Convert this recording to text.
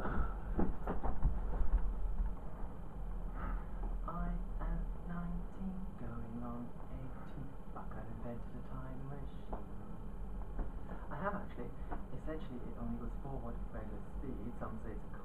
I am 19, going on eighteen. Fuck, I've invented a time machine. I have actually. Essentially, it only goes forward at regular speed. Some say it's a